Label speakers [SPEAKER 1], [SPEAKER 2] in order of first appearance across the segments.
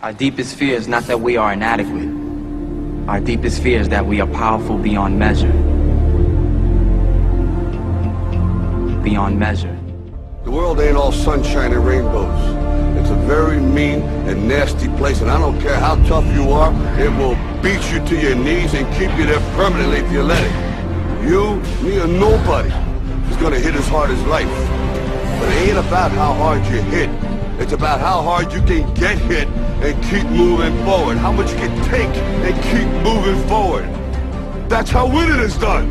[SPEAKER 1] Our deepest fear is not that we are inadequate. Our deepest fear is that we are powerful beyond measure. Beyond measure.
[SPEAKER 2] The world ain't all sunshine and rainbows. It's a very mean and nasty place, and I don't care how tough you are, it will beat you to your knees and keep you there permanently if you let it. You, me, or nobody is gonna hit as hard as life. But it ain't about how hard you hit. It's about how hard you can get hit and keep moving forward. How much you can take and keep moving forward. That's how winning is done.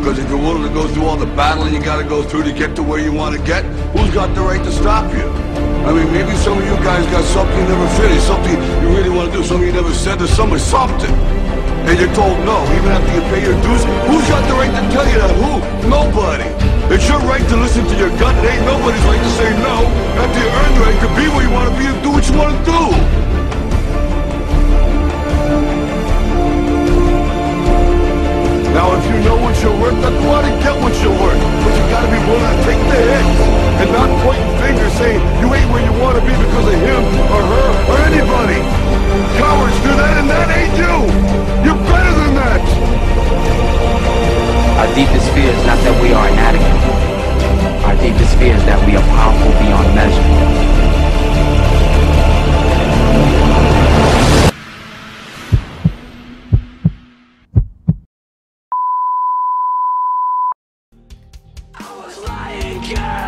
[SPEAKER 2] Because if you're willing to go through all the battling you gotta go through to get to where you want to get, who's got the right to stop you? I mean, maybe some of you guys got something you never finished, something you really want to do, something you never said to someone, something. And you're told no, even after you pay your dues. Who's got the right to listen to your gut. It ain't nobody's right to say no. After you earn your right to be where you want to be and do what you want to do. Now, if you know what you're worth, then go out and get what you're worth. But you gotta be willing to take the hits and not pointing fingers saying you ain't where you wanna be because of him or her or anybody. Cowards do that and that ain't you. You're better than that.
[SPEAKER 1] Our deepest fear is not that we are now. Yeah!